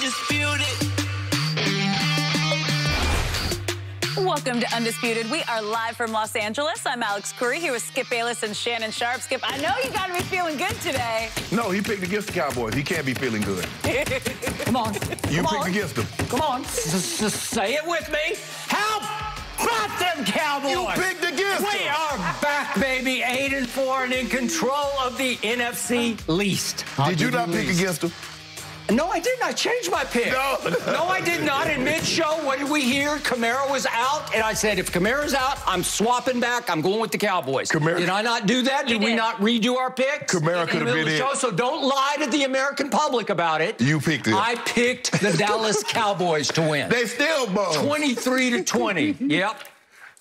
Undisputed. Welcome to Undisputed. We are live from Los Angeles. I'm Alex Curry here with Skip Bayless and Shannon Sharpe. Skip, I know you got to be feeling good today. No, he picked against the Cowboys. He can't be feeling good. Come on. You Come picked on. against them. Come on. Just, s- say it with me. Help! About them Cowboys. You picked against We them. are back, baby. Eight and four and in control of the NFC least. I'll Did you not pick least. against them? No, I didn't. I changed my pick. No. no, I did not. In mid-show, what did we hear? Kamara was out, and I said, if Kamara's out, I'm swapping back. I'm going with the Cowboys. Kamara- did I not do that? You Did we not redo our picks? Kamara in the could've been the in. show? So don't lie to the American public about it. You picked it. I picked the Dallas Cowboys to win. They still bums. 23 to 20. Yep.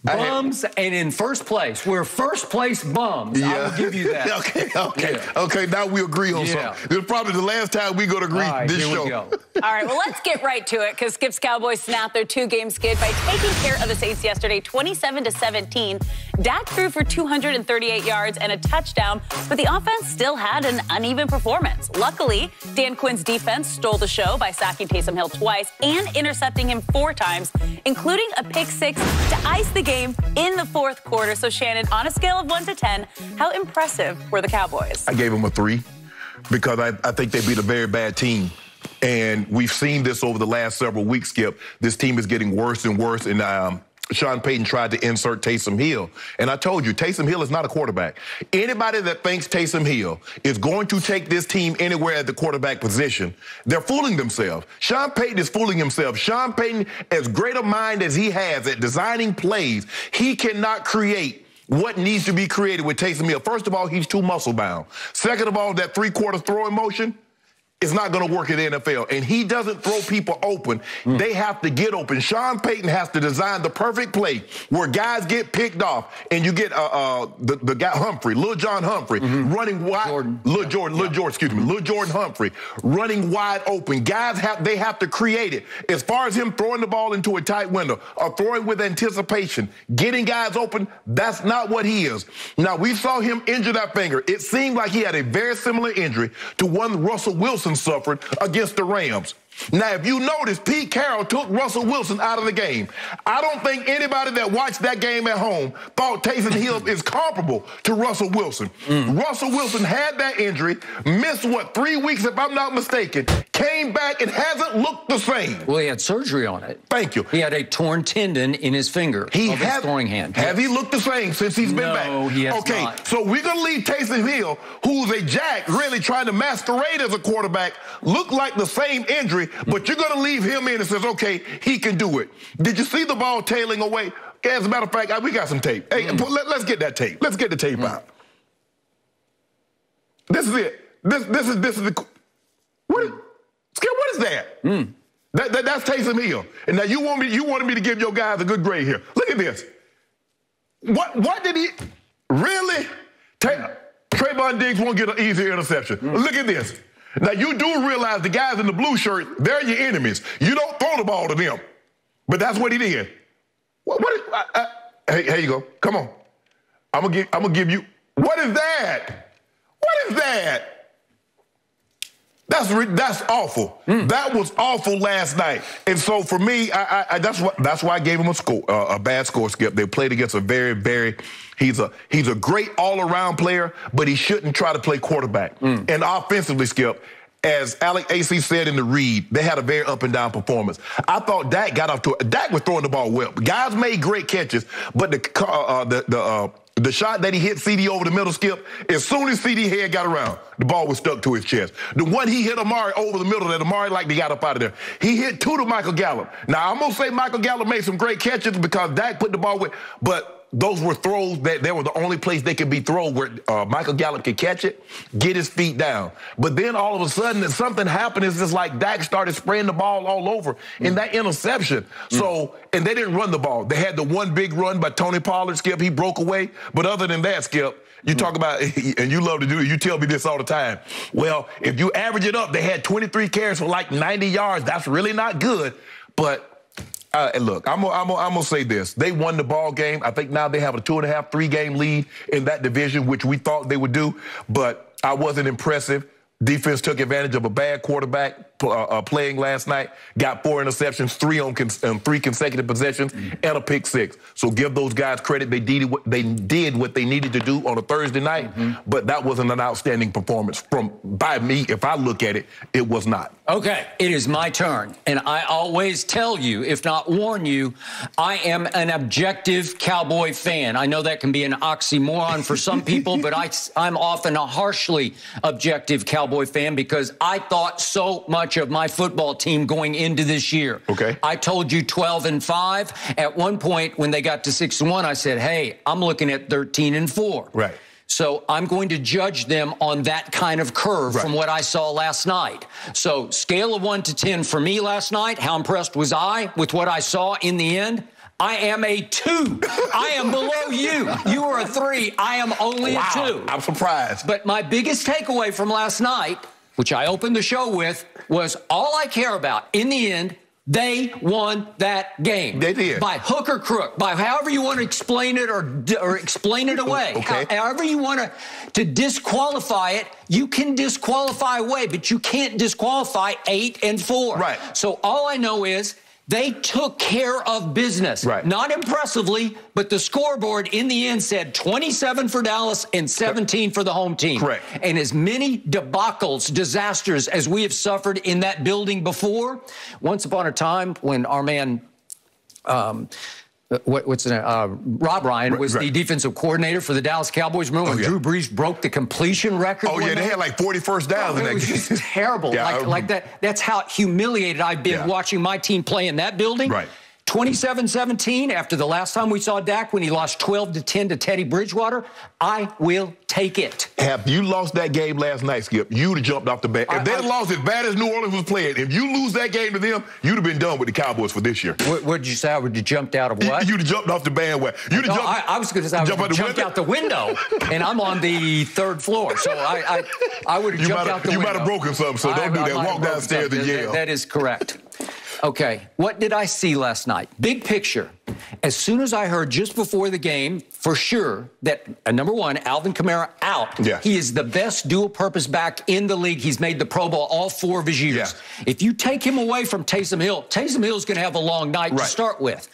I had- Bums and in first place. We're first place bums. I will give you that. okay, okay, Yeah. okay. Now we agree on Yeah. something. This is probably the last time we go to agree All right, this here show. we go. All right, well, let's get right to it because Skip's Cowboys snapped their two-game skid by taking care of the Saints yesterday, 27 to 17. Dak threw for 238 yards and a touchdown, but the offense still had an uneven performance. Luckily, Dan Quinn's defense stole the show by sacking Taysom Hill twice and intercepting him four times, including a pick six to ice the game in the fourth quarter. So, Shannon, on a scale of one to 10, how impressive were the Cowboys? I gave them a three because I, I think they beat a very bad team. And we've seen this over the last several weeks, Skip. This team is getting worse and worse. And um, Sean Payton tried to insert Taysom Hill. And I told you, Taysom Hill is not a quarterback. Anybody that thinks Taysom Hill is going to take this team anywhere at the quarterback position, they're fooling themselves. Sean Payton is fooling himself. Sean Payton, as great a mind as he has at designing plays, he cannot create what needs to be created with Taysom Hill. First of all, he's too muscle bound. Second of all, that three quarter throwing motion is not going to work in the NFL. And he doesn't throw people open. They have to get open. Sean Payton has to design the perfect play where guys get picked off and you get uh, uh, the, the guy Humphrey, Lil John Humphrey, running wide. Jordan. Lil Jordan, Lil Jordan, excuse me, Lil Jordan Humphrey, running wide open. Guys have they have to create it. As far as him throwing the ball into a tight window or throwing with anticipation, getting guys open, that's not what he is. Now we saw him injure that finger. It seemed like he had a very similar injury to one Russell Wilson suffered against the Rams. Now, if you notice, Pete Carroll took Russell Wilson out of the game. I don't think anybody that watched that game at home thought Taysom Hill is comparable to Russell Wilson. Mm. Russell Wilson had that injury, missed what three weeks, if I'm not mistaken, came back and hasn't looked the same. Well, he had surgery on it. Thank you. He had a torn tendon in his finger He of his has, throwing hand. Have he looked the same since he's been No, back? No, he has not. okay, not. so we're gonna leave Taysom Hill, who's a jack, really trying to masquerade as a quarterback, look like the same injury, but you're gonna leave him in and says, okay, he can do it. Did you see the ball tailing away? As a matter of fact, we got some tape. Hey, Mm. let, us get that tape. Let's get the tape out. This is it. This this is this is the what Skip, what is that? Mm. That, that? That's Taysom Hill. And now you want me you wanted me to give your guys a good grade here. Look at this. What what did he really? Ta- Trevon Diggs won't get an easier interception. Look at this. Now you do realize the guys in the blue shirt, they're your enemies. You don't throw the ball to them. But that's what he did. What, what is, uh, uh, hey, here you go. Come on. I'm gonna give I'm gonna give you what is that? What is that? That's re- that's awful. That was awful last night. And so for me, I, I, I that's what that's why I gave him a score, uh, a bad score. Skip. They played against a very, very. He's a he's a great all around player, but he shouldn't try to play quarterback. And offensively, Skip. As Alec AC said in the read, they had a very up and down performance. I thought Dak got off to Dak was throwing the ball well. Guys made great catches, but the uh, uh, the the uh, the shot that he hit CD over the middle skip, as soon as CD head got around, the ball was stuck to his chest. The one he hit Amari over the middle that Amari like they got up out of there. He hit two to Michael Gallup. Now I'm gonna say Michael Gallup made some great catches because Dak put the ball with, but those were throws that they were the only place they could be thrown where uh, Michael Gallup could catch it, get his feet down. But then all of a sudden, something happened. It's just like Dak started spraying the ball all over in mm. that interception. Mm. So, and they didn't run the ball. They had the one big run by Tony Pollard, Skip. He broke away. But other than that, Skip, you mm. talk about, and you love to do it, you tell me this all the time. Well, if you average it up, they had 23 carries for like 90 yards. That's really not good. But uh, look, I'm gonna, I'm, I'm gonna say this. They won the ball game. I think now they have a two and a half, three game lead in that division, which we thought they would do. But I wasn't impressive. Defense took advantage of a bad quarterback. uh, uh, playing last night. Got four interceptions, three on cons- um, three consecutive possessions, mm-hmm. and a pick six. So give those guys credit. They did what they did what they needed to do on a Thursday night, mm-hmm. but that wasn't an outstanding performance from by me. If I look at it, it was not. Okay, it is my turn, and I always tell you, if not warn you, I am an objective Cowboy fan. I know that can be an oxymoron for some people, but I, I'm often a harshly objective Cowboy fan because I thought so much of my football team going into this year. Okay. I told you 12 and 5. At one point, when they got to 6 and 1, I said, hey, I'm looking at 13 and 4. Right. So I'm going to judge them on that kind of curve right. from what I saw last night. So scale of 1 to 10 for me last night, how impressed was I with what I saw in the end? I am a two. I am below you. You are a three. I am only wow. a two. I'm surprised. But my biggest takeaway from last night, which I opened the show with, was all I care about in the end. They won that game. They did. By hook or crook, by however you want to explain it or, or explain it away. Okay. However you want to, to disqualify it, you can disqualify away, but you can't disqualify eight and four. Right. So all I know is they took care of business. Right. Not impressively, but the scoreboard in the end said 27 for Dallas and 17 for the home team. Correct. And as many debacles, disasters as we have suffered in that building before, once upon a time when our man um, what, what's the name? Uh, Rob Ryan was right. the defensive coordinator for the Dallas Cowboys. Remember oh, when yeah. Drew Brees broke the completion record? Oh yeah, they had like 40 first downs oh, in that it was game. Just terrible. yeah, like, like that. That's how humiliated I've been yeah. watching my team play in that building. Right. 27-17 after the last time we saw Dak when he lost 12 to 10 to Teddy Bridgewater, I will take it. Have you lost that game last night, Skip, you'd have jumped off the bat. If they lost as bad as New Orleans was playing, if you lose that game to them, you'd have been done with the Cowboys for this year. What did you say? I would have jumped out of what? You'd have jumped off the bandwagon. You'd no, have jumped, I, I was going to say I would have jumped out the window, and I'm on the third floor, so I I, I would have jumped out the you window. You might have broken something, so don't do that. Walk downstairs and yell. that is correct. Okay, what did I see last night? Big picture. As soon as I heard just before the game, for sure, that uh, number one, Alvin Kamara out. Yeah. He is the best dual purpose back in the league. He's made the Pro Bowl all four of his years. Yeah. If you take him away from Taysom Hill, Taysom Hill is going to have a long night right. to start with.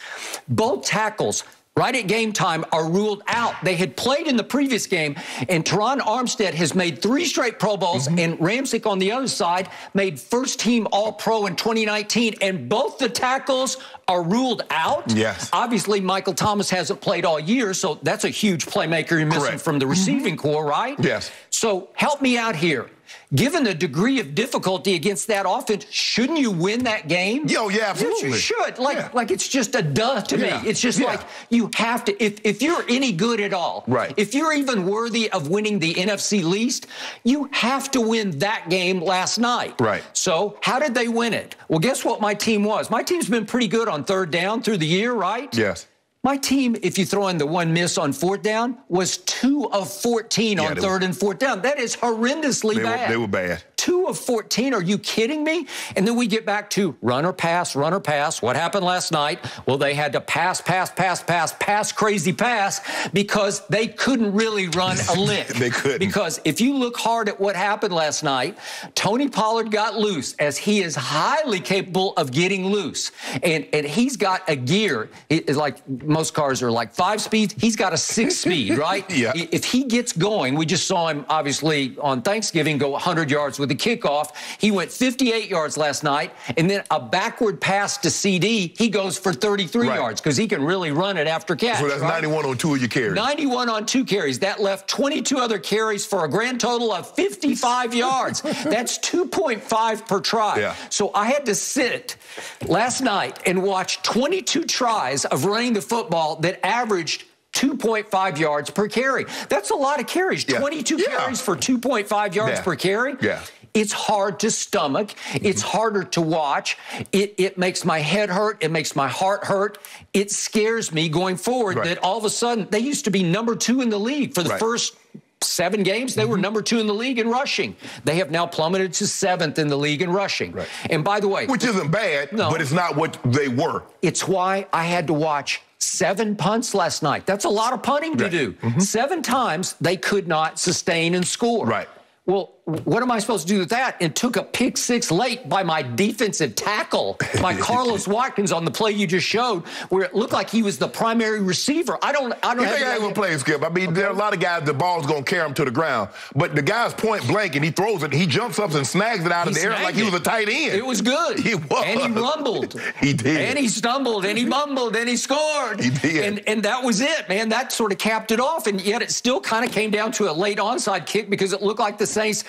Both tackles, right at game time are ruled out. They had played in the previous game, and Terron Armstead has made three straight Pro Bowls, mm-hmm. and Ramczyk on the other side made first team All Pro in 2019, and both the tackles are ruled out. Yes. Obviously, Michael Thomas hasn't played all year, so that's a huge playmaker you're missing Correct. from the receiving corps, right? Yes. So help me out here given the degree of difficulty against that offense, shouldn't you win that game? Yo, yeah, oh, absolutely. Yes, you should. Like, yeah. like it's just a duh to yeah. me. It's just yeah. like you have to. If if you're any good at all, right? If you're even worthy of winning the NFC least, you have to win that game last night. Right. So how did they win it? Well, guess what? My team was. My team's been pretty good on third down through the year, right? Yes. My team, if you throw in the one miss on fourth down, was two of 14 yeah, on third and fourth down. That is horrendously they bad. Were, they were bad two of 14. Are you kidding me? And then we get back to run or pass, run or pass. What happened last night? Well, they had to pass, pass, pass, pass, pass, crazy pass because they couldn't really run a lick. they couldn't. Because if you look hard at what happened last night, Tony Pollard got loose as he is highly capable of getting loose. And, and he's got a gear. It's like most cars are like five speeds. He's got a six speed, right? yeah. If he gets going, we just saw him obviously on Thanksgiving go 100 yards with the kickoff. He went 58 yards last night, and then a backward pass to CD. He goes for 33 right. yards because he can really run it after catch. So that's right? 91 on two of your carries. 91 on two carries. That left 22 other carries for a grand total of 55 yards. That's 2.5 per try. Yeah. So I had to sit last night and watch 22 tries of running the football that averaged 2.5 yards per carry. That's a lot of carries. Yeah. 22 yeah. carries for 2.5 yards yeah. per carry. Yeah. It's hard to stomach. Mm-hmm. It's harder to watch. It, it makes my head hurt. It makes my heart hurt. It scares me going forward right. that all of a sudden they used to be number two in the league for the right. first seven games, they mm-hmm. were number two in the league in rushing. They have now plummeted to seventh in the league in rushing. Right. And by the way, which isn't bad, no, but it's not what they were. It's why I had to watch seven punts last night. That's a lot of punting to right. do. Mm-hmm. Seven times they could not sustain and score. Right. Well, what am I supposed to do with that? And took a pick six late by my defensive tackle, by Carlos Watkins on the play you just showed, where it looked like he was the primary receiver. I don't, I don't. You think I ain't gonna play Skip? I mean, okay. there are a lot of guys. The ball's gonna carry him to the ground, but the guy's point blank and he throws it. He jumps up and snags it out he of the air like he was a tight end. It was good. He was, and he rumbled. he did, and he stumbled, and he mumbled, and he scored. He did, and and that was it, man. That sort of capped it off, and yet it still kind of came down to a late onside kick because it looked like the Saints